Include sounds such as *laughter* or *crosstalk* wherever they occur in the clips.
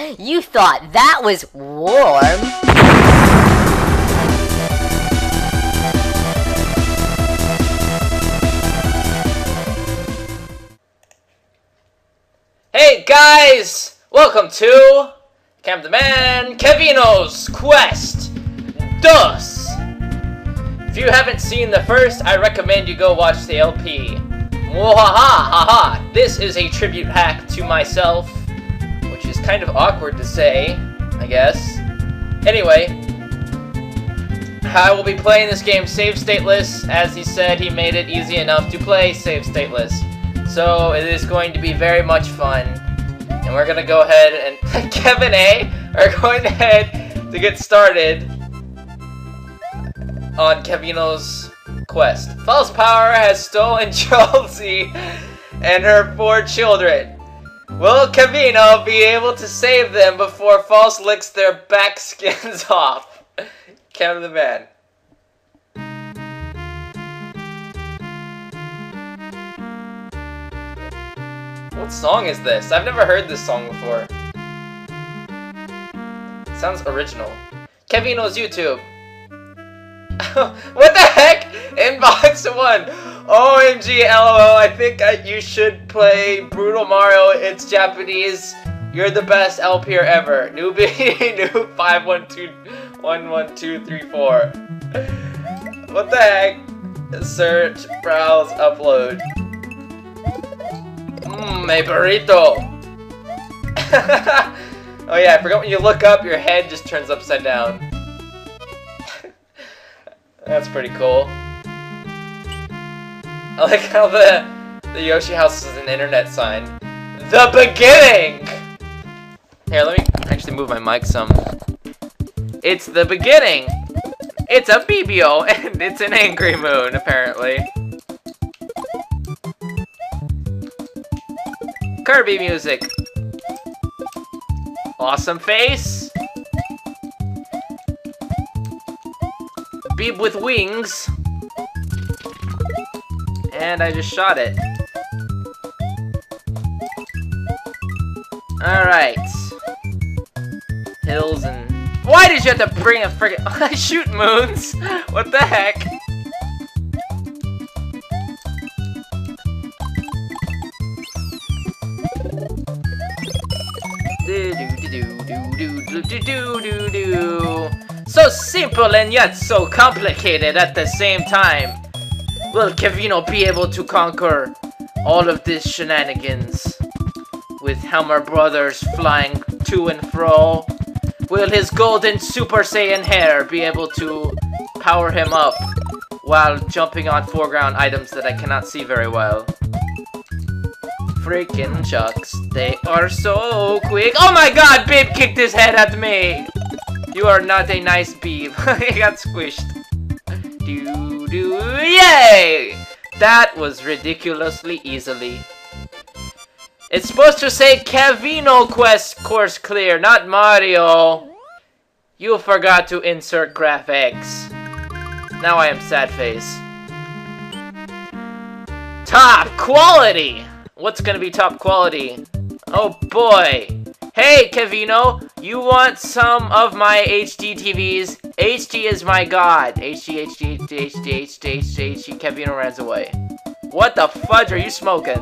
You thought that was warm? Hey guys! Welcome to Cam the Man Kevino's Quest Dos! If you haven't seen the first, I recommend you go watch the LP. Mwahaha! Haha! This is a tribute hack to myself, kind of awkward to say, I guess. Anyway, I will be playing this game save stateless. As he said, he made it easy enough to play save stateless. So it is going to be very much fun. And we're gonna go ahead and *laughs* Kevin A are going ahead to get started on Kevino's quest. False Power has stolen *laughs* Chelsea and her four children. Will Kevino be able to save them before False licks their back skins *laughs* off? Kevin the man. What song is this? I've never heard this song before. Sounds original. Kevino's YouTube. *laughs* what the heck? Inbox 1. OMG LOL. I think you should play Brutal Mario. It's Japanese. You're the best LPer ever. *laughs* Newbie, new 51211234. What the heck? Search, browse, upload. Mmm, a burrito. *laughs* oh yeah, I forgot when you look up, your head just turns upside down. *laughs* That's pretty cool. I like how the the Yoshi house is an internet sign. The beginning! Here, let me actually move my mic some. It's the beginning! It's a BBO, *laughs* and it's an angry moon, apparently. Kirby music. Awesome face. Beep with wings. And I just shot it. Alright. Hills and... Why did you have to bring a friggin... *laughs* I shoot moons! What the heck? So simple and yet so complicated at the same time. Will Kevino be able to conquer all of this shenanigans? With Helmer Brothers flying to and fro? Will his golden Super Saiyan hair be able to power him up while jumping on foreground items that I cannot see very well? Freaking chucks, they are so quick. Oh my god, Beep kicked his head at me! You are not a nice Beep. *laughs* he got squished. Do do yay! That was ridiculously easily. It's supposed to say Kevino Quest course clear, not Mario. You forgot to insert graphics. Now I am sad face. Top quality! What's gonna be top quality? Oh boy! Hey, Kevino! You want some of my HD TVs? HD is my god. HD, HD, HD, HD, HD, HD, HD, Kevino runs away. What the fudge are you smoking?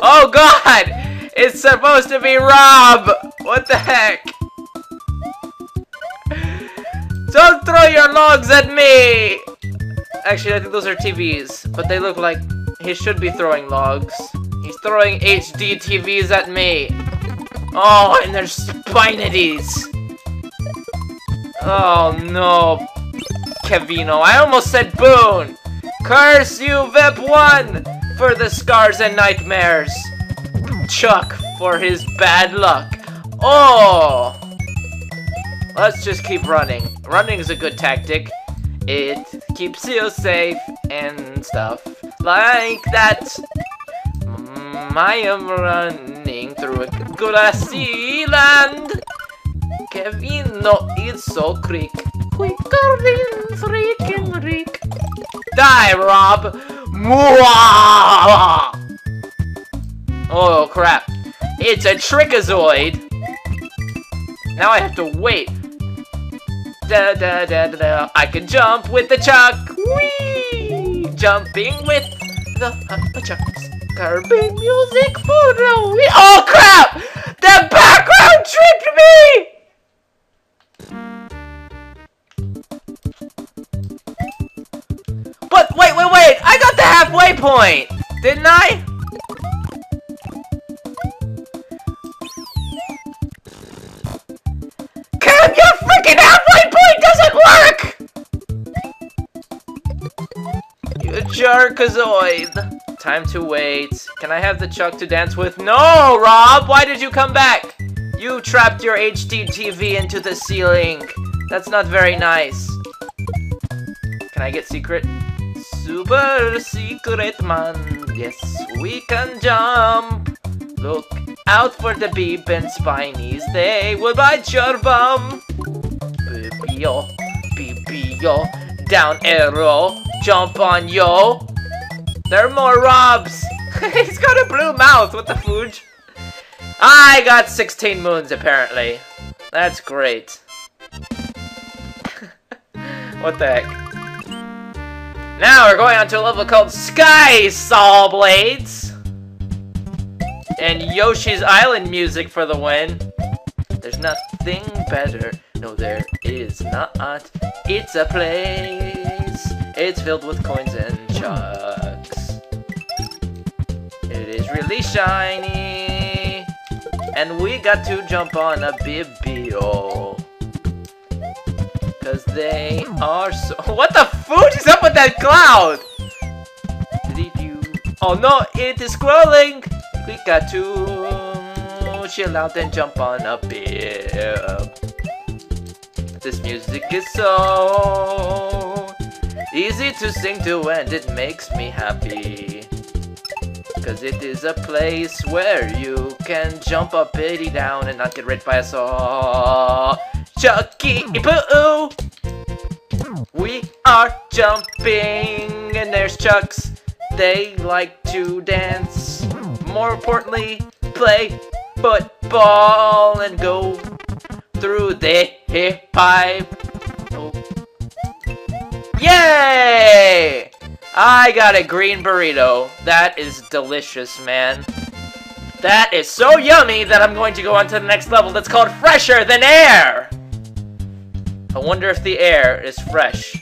Oh god! It's supposed to be Rob! What the heck? Don't throw your logs at me! Actually, I think those are TVs, but they look like he should be throwing logs. He's throwing HD TVs at me. Oh, and there's spinities. Oh no, Kevino. I almost said Boone. Curse you, VIP1, for the scars and nightmares. Chuck for his bad luck. Oh! Let's just keep running. Running is a good tactic. It keeps you safe and stuff like that. Mm, I am running through a grassy land. Kevin, no, it's so quick. Quicker than freaking Rick. Die, Rob! Mwah! Oh, crap. It's a Trickazoid. Now I have to wait. Da da da da da. I can jump with the chuck. Whee! Jumping with the uh, chucks. Kirby music for the whee. Oh crap! The background tricked me! But wait, wait, wait! I got the halfway point! Didn't I? Your freaking halfway point doesn't work! You. Time to wait. Can I have the Chuck to dance with? No, Rob! Why did you come back? You trapped your HDTV into the ceiling. That's not very nice. Can I get secret? Super secret man. Yes, we can jump. Look out for the beep and spinies. They will bite your bum. Beep-yo, beep-yo. Down arrow. Jump on yo. There are more Robs. *laughs* He's got a blue mouth. What the fooge? I got 16 moons apparently. That's great. *laughs* what the heck? Now we're going on to a level called Sky Saw Blades. And Yoshi's Island music for the win. There's nothing better. No, there is not. It's a place. It's filled with coins and chucks. Really shiny. And we got to jump on a Bibio. Cause they are so- *laughs* What the food is up with that cloud? Oh no, it is scrolling! We got to chill out and jump on a bib. This music is so easy to sing to and it makes me happy. Cause it is a place where you can jump up, pity down, and not get ripped by a saw. Chucky Poo! We are jumping, and there's Chucks. They like to dance. More importantly, play football and go through the hip pipe. Oh. Yay! I got a green burrito. That is delicious, man. That is so yummy that I'm going to go on to the next level that's called Fresher Than Air! I wonder if the air is fresh.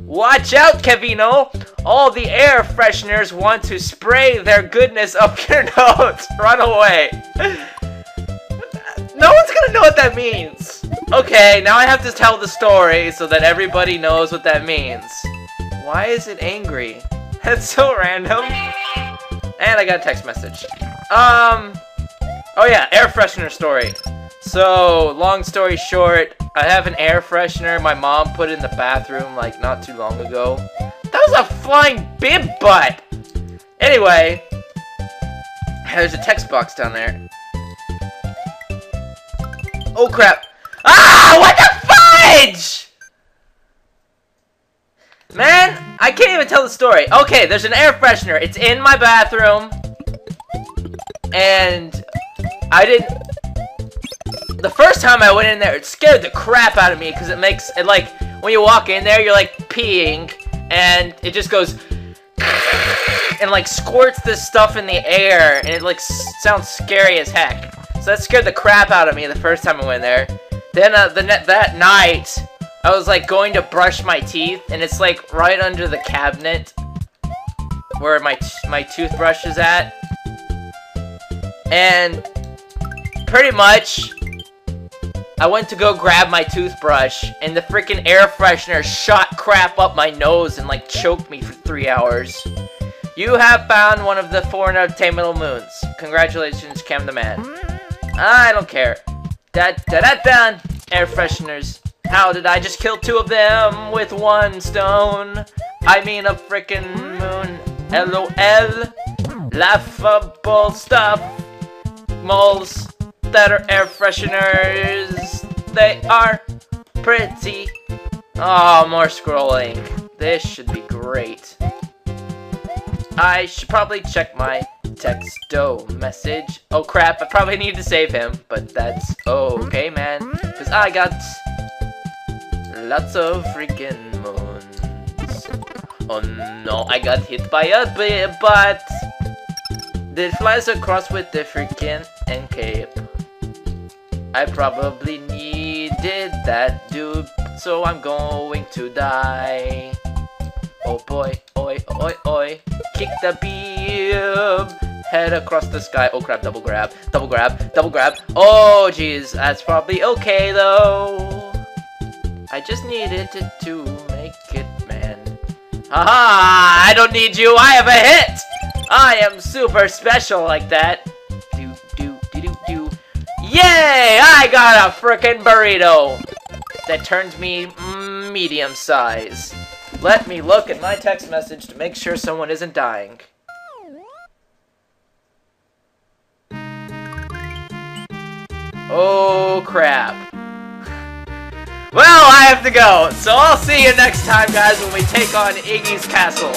Watch out, Kevino! All the air fresheners want to spray their goodness up *laughs* your nose! Run away! No one's gonna know what that means! Okay, now I have to tell the story so that everybody knows what that means. Why is it angry? *laughs* That's so random. And I got a text message. Um, oh yeah, air freshener story. So, long story short, I have an air freshener my mom put in the bathroom like not too long ago. That was a flying bib butt! Anyway, there's a text box down there. Oh crap. Ah! What the fudge? Man, I can't even tell the story. Okay, there's an air freshener. It's in my bathroom. And I didn't... The first time I went in there, it scared the crap out of me because it makes it like when you walk in there, you're like peeing and it just goes *laughs* and like squirts this stuff in the air and it like sounds scary as heck. So that scared the crap out of me the first time I went there. Then uh, the that night, I was like going to brush my teeth and it's like right under the cabinet where my my toothbrush is at. And pretty much I went to go grab my toothbrush, and the freaking air freshener shot crap up my nose and like choked me for three hours. You have found one of the four unobtainable moons. Congratulations, Cam the Man. I don't care. Da da da da. Air fresheners. How did I just kill two of them with one stone? I mean a freaking moon. LOL. Laughable stuff. Moles that are air fresheners. They are pretty. Oh, more scrolling. This should be great. I should probably check my texto message. Oh crap, I probably need to save him, but that's okay, man. Cause I got lots of freaking moons. Oh no, I got hit by a bit, but it flies across with the freaking and cape. I probably needed that dude, so I'm going to die. Oh boy, oi, oi, oi. Kick the beam. Head across the sky. Oh crap, double grab, double grab, double grab. Oh jeez, that's probably okay though. I just needed to, to make it, man. Haha, I don't need you, I have a hit! I am super special like that. Do, do, do, do, do. Yay! I got a frickin' burrito! That turns me medium size. Let me look at my text message to make sure someone isn't dying. Oh crap. Well, I have to go. So I'll see you next time, guys, when we take on Iggy's castle.